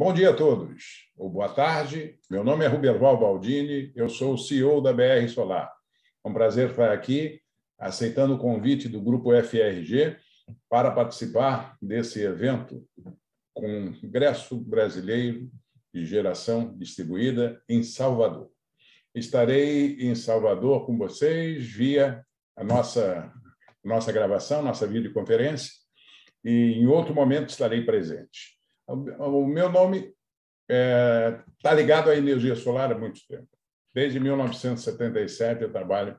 Bom dia a todos, ou boa tarde. Meu nome é Ruberval Baldini, eu sou o CEO da BR Solar. É um prazer estar aqui, aceitando o convite do Grupo FRG para participar desse evento Congresso Brasileiro de Geração Distribuída em Salvador. Estarei em Salvador com vocês via a nossa, nossa gravação, nossa videoconferência, e em outro momento estarei presente. O meu nome está é, tá ligado à energia solar há muito tempo. Desde 1977 eu trabalho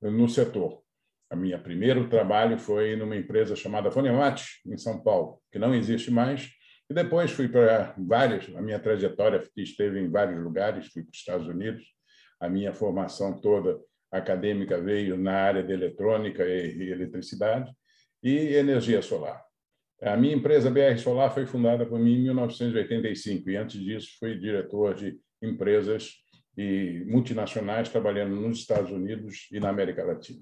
no setor. A minha primeiro trabalho foi numa empresa chamada Fonemate, em São Paulo, que não existe mais. E depois fui para várias, a minha trajetória esteve em vários lugares, fui para os Estados Unidos. A minha formação toda acadêmica veio na área de eletrônica e eletricidade e energia solar. A minha empresa BR Solar foi fundada por mim em 1985 e antes disso fui diretor de empresas e multinacionais trabalhando nos Estados Unidos e na América Latina.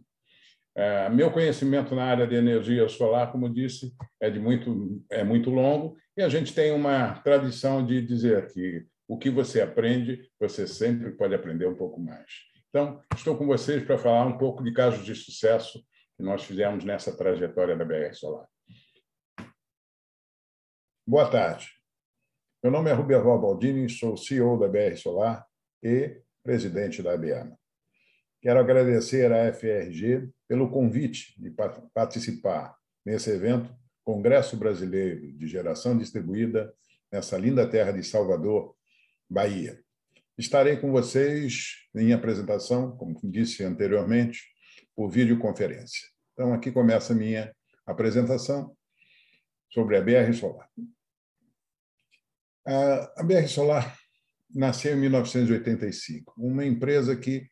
É, meu conhecimento na área de energia solar, como disse, é de muito é muito longo e a gente tem uma tradição de dizer que o que você aprende, você sempre pode aprender um pouco mais. Então, estou com vocês para falar um pouco de casos de sucesso que nós fizemos nessa trajetória da BR Solar. Boa tarde. Meu nome é Ruberval Baldini, sou CEO da BR Solar e presidente da ABAMA. Quero agradecer à FRG pelo convite de participar nesse evento, Congresso Brasileiro de Geração Distribuída, nessa linda terra de Salvador, Bahia. Estarei com vocês em apresentação, como disse anteriormente, por videoconferência. Então, aqui começa a minha apresentação sobre a BR Solar. A BR Solar nasceu em 1985, uma empresa que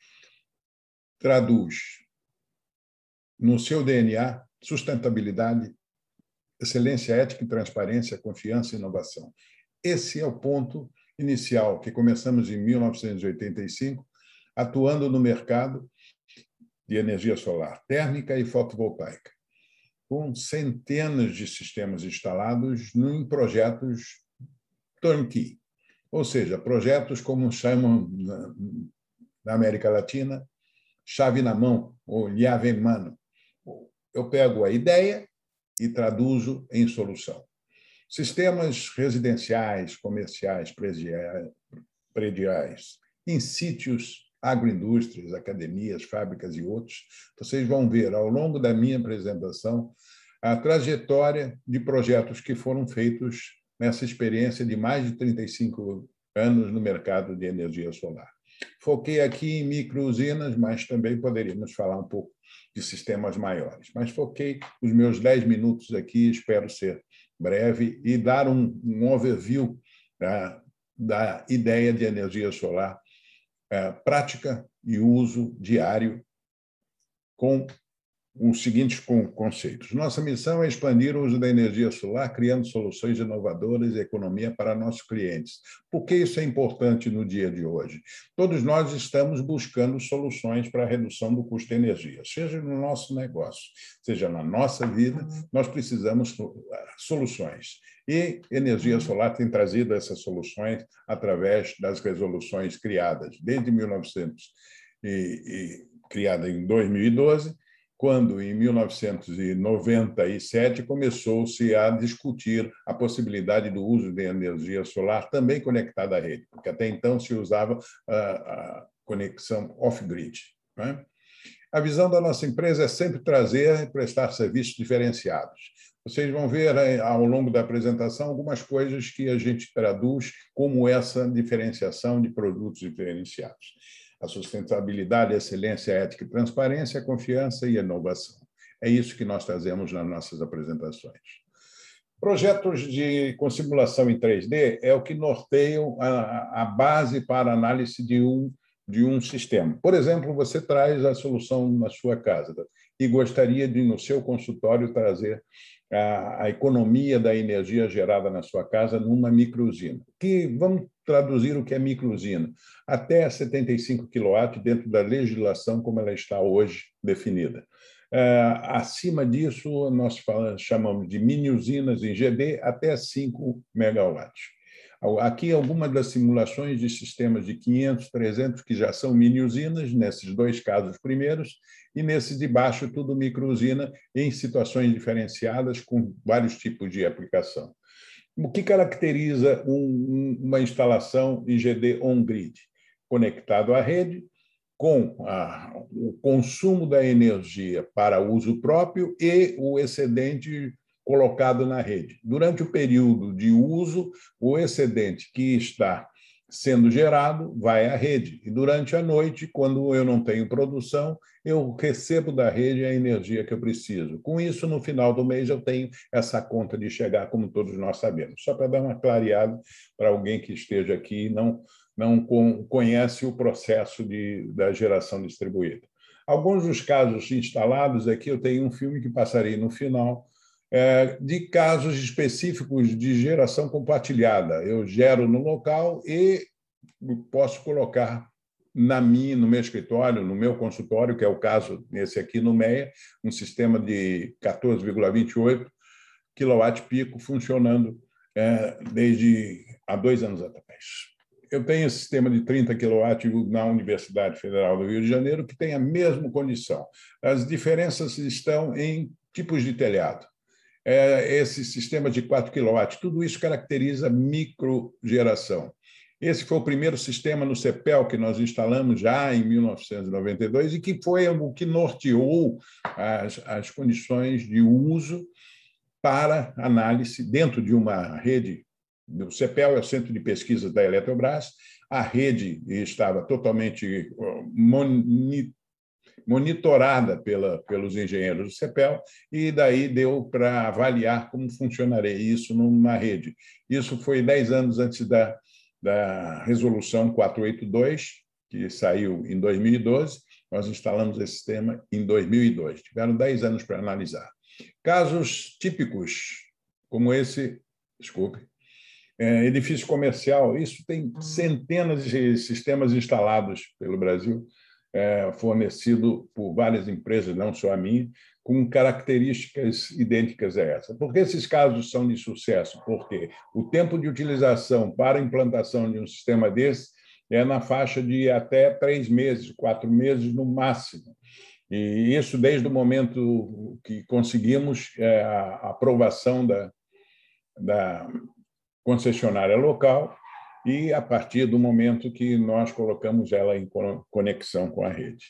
traduz no seu DNA sustentabilidade, excelência ética e transparência, confiança e inovação. Esse é o ponto inicial que começamos em 1985, atuando no mercado de energia solar térmica e fotovoltaica, com centenas de sistemas instalados em projetos turnkey, ou seja, projetos como chamam na América Latina, chave na mão, ou llave em mano. Eu pego a ideia e traduzo em solução. Sistemas residenciais, comerciais, prediais, em sítios, agroindústrias, academias, fábricas e outros, vocês vão ver ao longo da minha apresentação a trajetória de projetos que foram feitos nessa experiência de mais de 35 anos no mercado de energia solar. Foquei aqui em micro-usinas, mas também poderíamos falar um pouco de sistemas maiores. Mas foquei os meus 10 minutos aqui, espero ser breve, e dar um, um overview né, da ideia de energia solar prática e uso diário com os seguintes conceitos. Nossa missão é expandir o uso da energia solar, criando soluções inovadoras e economia para nossos clientes. Por que isso é importante no dia de hoje? Todos nós estamos buscando soluções para a redução do custo de energia, seja no nosso negócio, seja na nossa vida, nós precisamos soluções. E energia solar tem trazido essas soluções através das resoluções criadas desde 1900 e, e criada em 2012 quando, em 1997, começou-se a discutir a possibilidade do uso de energia solar também conectada à rede, porque até então se usava a, conexão off-grid. Né? A visão da nossa empresa é sempre trazer e prestar serviços diferenciados. Vocês vão ver eh, ao longo da apresentação algumas coisas que a gente traduz como essa diferenciação de produtos diferenciados a sustentabilidade, a excelência, a ética e transparência, a confiança e a inovação. É isso que nós trazemos nas nossas apresentações. Projetos de, com simulação em 3D é o que norteiam a, a base para análise de um, de um sistema. Por exemplo, você traz a solução na sua casa e gostaria de, no seu consultório, trazer a, a economia da energia gerada na sua casa numa microusina. Que vamos traduzir o que é microusina. Até 75 kW dentro da legislação como ela está hoje definida. É, acima disso, nós falamos, chamamos de mini usinas em GB até 5 megawatts. Aqui algumas das simulações de sistemas de 500, 300, que já são mini-usinas, nesses dois casos primeiros, e nesses de baixo, tudo micro-usina, em situações diferenciadas, com vários tipos de aplicação. O que caracteriza um, uma instalação IGD on-grid? Conectado à rede, com a, o consumo da energia para uso próprio e o excedente colocado na rede. Durante o período de uso, o excedente que está sendo gerado vai à rede. E durante a noite, quando eu não tenho produção, eu recebo da rede a energia que eu preciso. Com isso, no final do mês, eu tenho essa conta de chegar, como todos nós sabemos. Só para dar uma clareada para alguém que esteja aqui e não, não conhece o processo de, da geração distribuída. Alguns dos casos instalados aqui, eu tenho um filme que passarei no final, de casos específicos de geração compartilhada. Eu gero no local e posso colocar na minha, no meu escritório, no meu consultório, que é o caso nesse aqui no MEA, um sistema de 14,28 kW-pico funcionando é, desde há dois anos atrás. Eu tenho esse sistema de 30 kW na Universidade Federal do Rio de Janeiro, que tem a mesma condição. As diferenças estão em tipos de telhado é, esse sistema de 4 kW. Tudo isso caracteriza microgeração. Esse foi o primeiro sistema no CEPEL que nós instalamos já em 1992 e que foi o que norteou as, as condições de uso para análise dentro de uma rede. O CEPEL é o Centro de Pesquisa da Eletrobras. A rede estava totalmente monitorada pela, pelos engenheiros do CEPEL, e daí deu para avaliar como funcionaria isso numa rede. Isso foi dez anos antes da, da Resolução 482, que saiu em 2012, nós instalamos esse sistema em 2002. Tiveram dez anos para analisar. Casos típicos, como esse, desculpe, é, edifício comercial, isso tem centenas de sistemas instalados pelo Brasil, fornecido por várias empresas, não só a minha, com características idênticas a essa. Por que esses casos são de sucesso? Porque o tempo de utilização para a implantação de um sistema desse é na faixa de até três meses, quatro meses no máximo. E isso desde o momento que conseguimos é, a aprovação da, da concessionária local e a partir do momento que nós colocamos ela em conexão com a rede.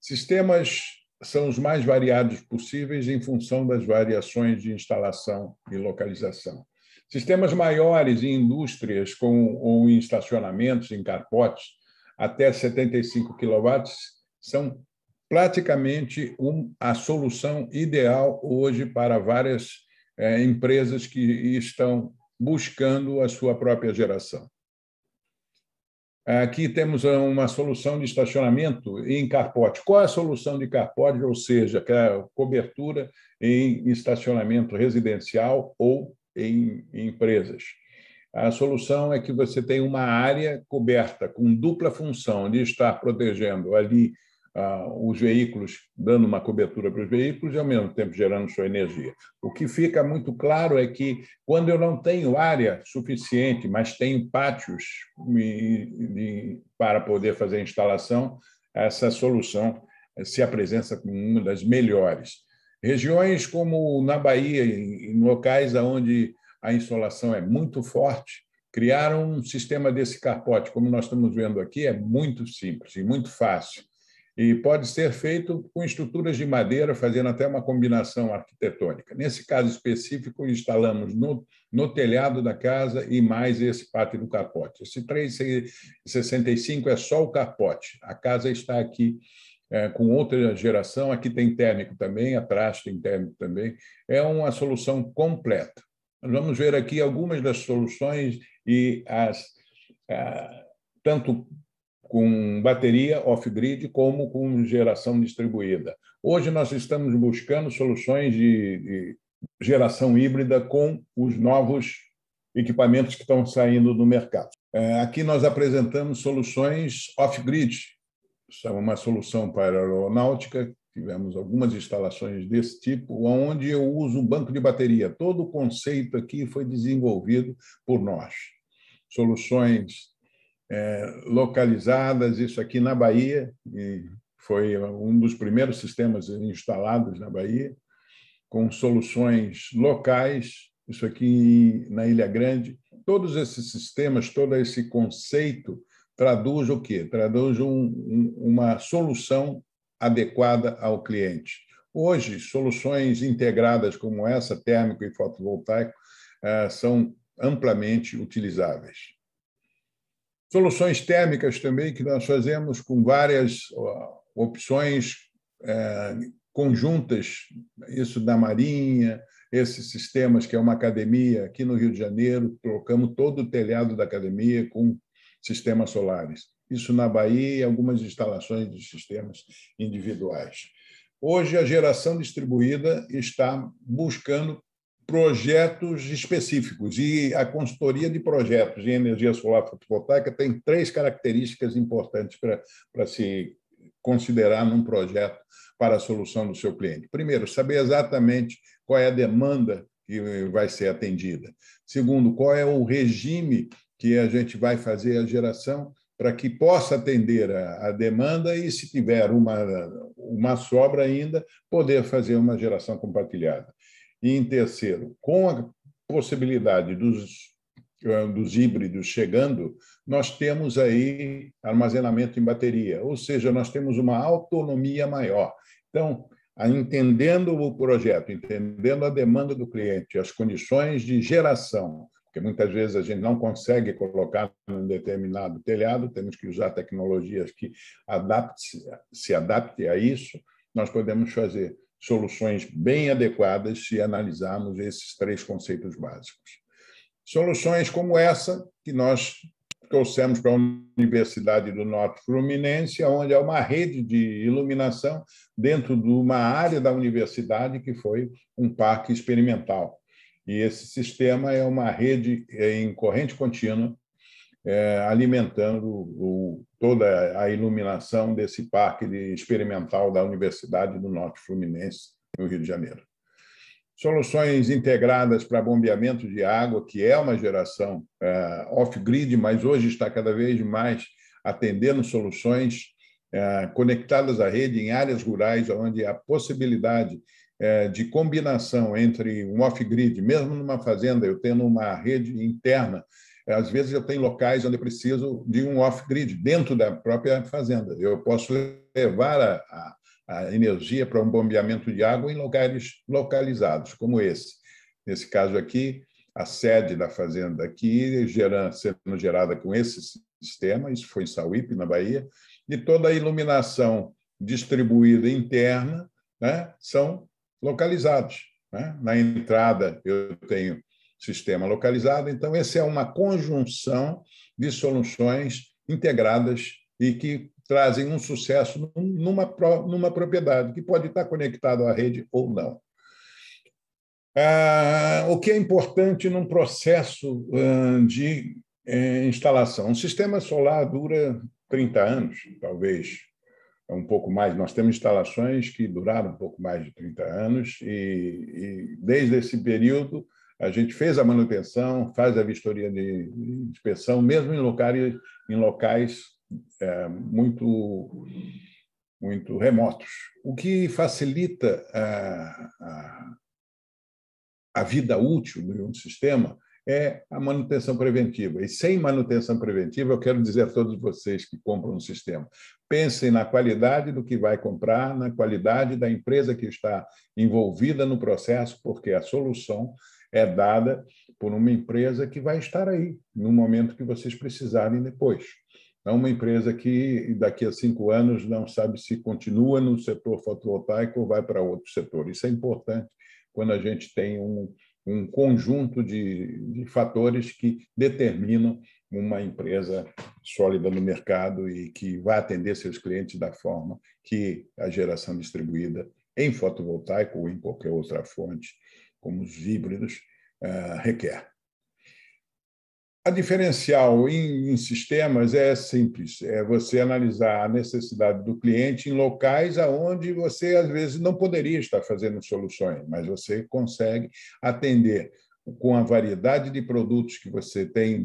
Sistemas são os mais variados possíveis em função das variações de instalação e localização. Sistemas maiores em indústrias com, ou em estacionamentos, em carpotes, até 75 kW, são praticamente um, a solução ideal hoje para várias é, empresas que estão buscando a sua própria geração. Aqui temos uma solução de estacionamento em carpote. Qual é a solução de carpote? Ou seja, é cobertura em estacionamento residencial ou em empresas. A solução é que você tem uma área coberta com dupla função de estar protegendo ali os veículos, dando uma cobertura para os veículos e, ao mesmo tempo, gerando sua energia. O que fica muito claro é que, quando eu não tenho área suficiente, mas tenho pátios para poder fazer a instalação, essa solução se apresenta como uma das melhores. Regiões como na Bahia, em locais onde a insolação é muito forte, criaram um sistema desse carpote, como nós estamos vendo aqui, é muito simples e muito fácil e pode ser feito com estruturas de madeira, fazendo até uma combinação arquitetônica. Nesse caso específico, instalamos no, no telhado da casa e mais esse pátio do capote. Esse 365 é só o capote. A casa está aqui é, com outra geração, aqui tem térmico também, atrás tem térmico também. É uma solução completa. Nós vamos ver aqui algumas das soluções e as tanto com bateria off-grid como com geração distribuída. Hoje nós estamos buscando soluções de, de geração híbrida com os novos equipamentos que estão saindo do mercado. É, aqui nós apresentamos soluções off-grid, é uma solução para a aeronáutica, tivemos algumas instalações desse tipo, onde eu uso um banco de bateria. Todo o conceito aqui foi desenvolvido por nós. soluções é, localizadas, isso aqui na Bahia, e foi um dos primeiros sistemas instalados na Bahia, com soluções locais, isso aqui na Ilha Grande. Todos esses sistemas, todo esse conceito traduz o quê? Traduz um, um, uma solução adequada ao cliente. Hoje, soluções integradas como essa, térmico e fotovoltaico, é, são amplamente utilizáveis. Soluções térmicas também que nós fazemos com várias opções é, conjuntas, isso da Marinha, esses sistemas que é uma academia aqui no Rio de Janeiro, colocamos todo o telhado da academia com sistemas solares. Isso na Bahia e algumas instalações de sistemas individuais. Hoje, a geração distribuída está buscando projetos específicos. E a consultoria de projetos em energia solar fotovoltaica tem três características importantes para, para se considerar num projeto para a solução do seu cliente. Primeiro, saber exatamente qual é a demanda que vai ser atendida. Segundo, qual é o regime que a gente vai fazer a geração para que possa atender a, a, demanda e, se tiver uma, uma sobra ainda, poder fazer uma geração compartilhada. E, em terceiro, com a possibilidade dos, eh, dos híbridos chegando, nós temos aí armazenamento em bateria, ou seja, nós temos uma autonomia maior. Então, entendendo o projeto, entendendo a demanda do cliente, as condições de geração, porque muitas vezes a gente não consegue colocar num determinado telhado, temos que usar tecnologias que adapte, se adaptem a isso, nós podemos fazer soluções bem adequadas se analisarmos esses três conceitos básicos. Soluções como essa, que nós trouxemos para a Universidade do Norte Fluminense, onde há uma rede de iluminação dentro de uma área da universidade que foi um parque experimental. E esse sistema é uma rede em corrente contínua é, alimentando o, toda a iluminação desse parque de experimental da Universidade do Norte Fluminense, no Rio de Janeiro. Soluções integradas para bombeamento de água, que é uma geração é, off-grid, mas hoje está cada vez mais atendendo soluções é, conectadas à rede em áreas rurais, onde a possibilidade é, de combinação entre um off-grid, mesmo numa fazenda, eu tendo uma rede interna às vezes eu tenho locais onde eu preciso de um off-grid dentro da própria fazenda. Eu posso levar a, a, a energia para um bombeamento de água em lugares localizados, como esse. Nesse caso aqui, a sede da fazenda aqui gerando, sendo gerada com esse sistema, isso foi em Sauípe, na Bahia, e toda a iluminação distribuída interna né, são localizados. Né? Na entrada, eu tenho sistema localizado. Então, essa é uma conjunção de soluções integradas e que trazem um sucesso numa, numa propriedade, que pode estar conectado à rede ou não. Ah, o que é importante num processo ah, de eh, instalação? Um sistema solar dura 30 anos, talvez um pouco mais. Nós temos instalações que duraram um pouco mais de 30 anos, e, e desde esse período a gente fez a manutenção, faz a vistoria de, inspeção, mesmo em locais, em locais é, muito, muito remotos, o que facilita a, a, a vida útil de um sistema é a manutenção preventiva. E sem manutenção preventiva, eu quero dizer a todos vocês que compram um sistema, pensem na qualidade do que vai comprar, na qualidade da empresa que está envolvida no processo, porque a solução é dada por uma empresa que vai estar aí no momento que vocês precisarem depois. Não uma empresa que daqui a cinco anos não sabe se continua no setor fotovoltaico ou vai para outro setor. Isso é importante quando a gente tem um, um conjunto de, de fatores que determinam uma empresa sólida no mercado e que vai atender seus clientes da forma que a geração distribuída em fotovoltaico ou em qualquer outra fonte como os híbridos, uh, requer. A diferencial em, em, sistemas é simples, é você analisar a necessidade do cliente em locais aonde você às vezes não poderia estar fazendo soluções, mas você consegue atender com a variedade de produtos que você tem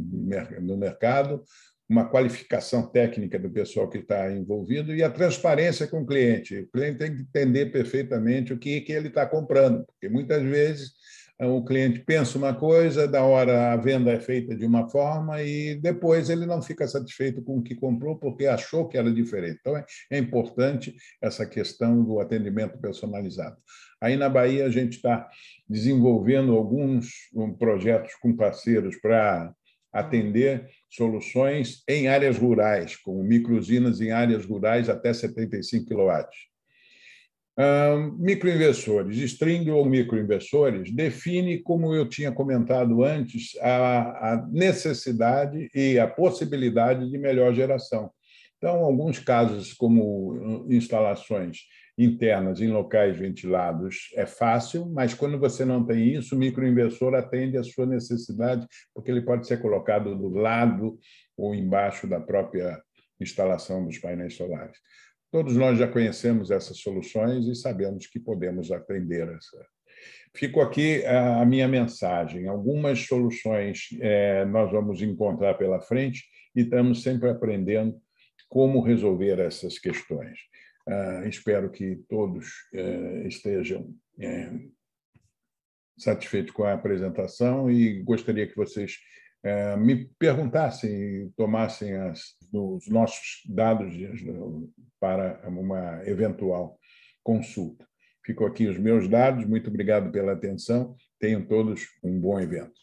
no mercado, uma qualificação técnica do pessoal que está envolvido e a transparência com o cliente. O cliente tem que entender perfeitamente o que, que ele está comprando, porque muitas vezes o cliente pensa uma coisa, da hora a venda é feita de uma forma e depois ele não fica satisfeito com o que comprou porque achou que era diferente. Então é, é importante essa questão do atendimento personalizado. Aí na Bahia a gente está desenvolvendo alguns projetos com parceiros para atender soluções em áreas rurais, como microusinas em áreas rurais até 75 kW. microinvestores, string ou microinvestores, define, como eu tinha comentado antes, a necessidade e a possibilidade de melhor geração. Então, alguns casos, como instalações internas em locais ventilados é fácil, mas quando você não tem isso, o microinversor atende à sua necessidade, porque ele pode ser colocado do lado ou embaixo da própria instalação dos painéis solares. Todos nós já conhecemos essas soluções e sabemos que podemos atender essa. Fico aqui a minha mensagem. Algumas soluções é, nós vamos encontrar pela frente e estamos sempre aprendendo como resolver essas questões. Uh, espero que todos uh, estejam uh, satisfeitos com a apresentação e gostaria que vocês eh, me perguntassem, tomassem as, os nossos dados para uma eventual consulta. Ficam aqui os meus dados. Muito obrigado pela atenção. Tenham todos um bom evento.